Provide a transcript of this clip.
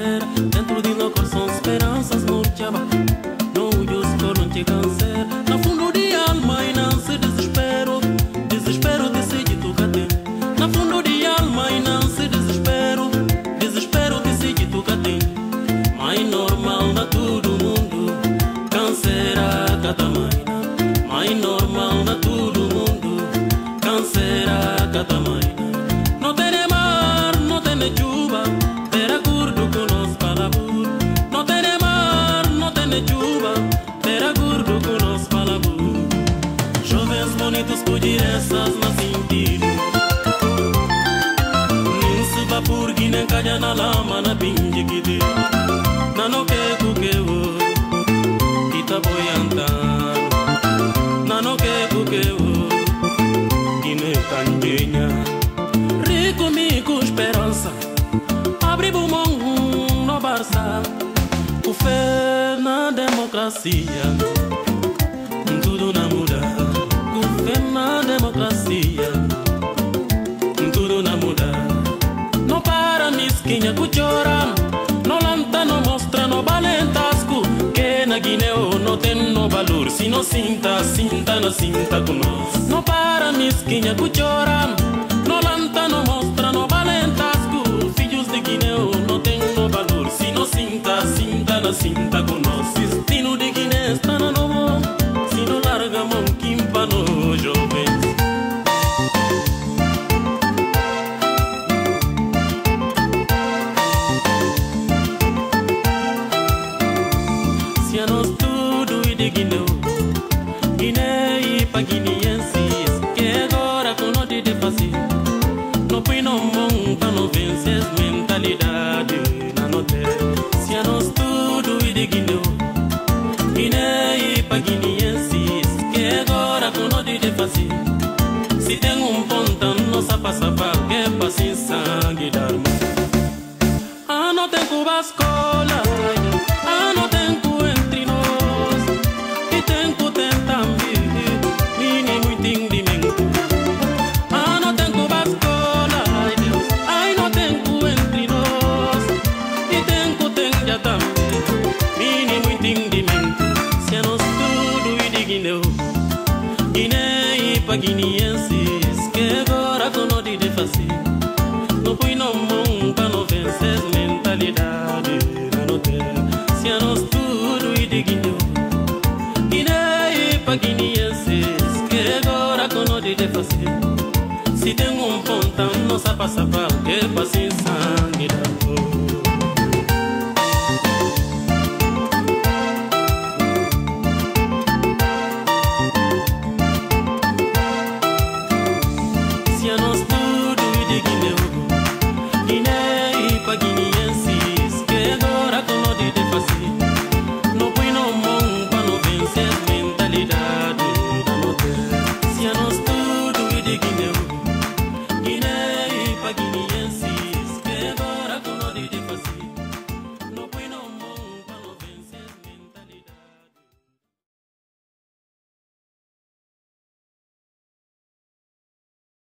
espera Dentro de meu coração esperanças no chama Não o cor não te cancer No fundo de alma e não se desespero Desespero decide tu cadê No fundo de alma e não se desespero Desespero decide tu cadê Mãe normal na todo mundo Câncer a cada mãe Mãe normal na todo mundo Câncer a cada mãe democracia. Tudo na muda Com fé na democracia. Tudo na muda No para misquinha com chora Que Guineu não tem no valor Se não sinta, sinta, não sinta com nós No para misquinha com chora No lanta, no mostra, no balentasco Filhos de Guineu não tem no valor Se não sinta, sinta, não sinta com nós Destino de Guiné está na novo Se não larga mão, pontão nossa passa pa Que passa sangue da Ah, não tem cubascola Ah, não tem cu entre nós E tem cu tem também indimento Ah, não tem cubascola Ai Deus Ai, não entre nós E tem cu tem já também muito indimento Se nós tudo e Guiné e Guiné solidade na notel Se a nós tudo e de guinho Que agora com de fazer Se tem um pontão nossa passa Que sangue da Si a Sinem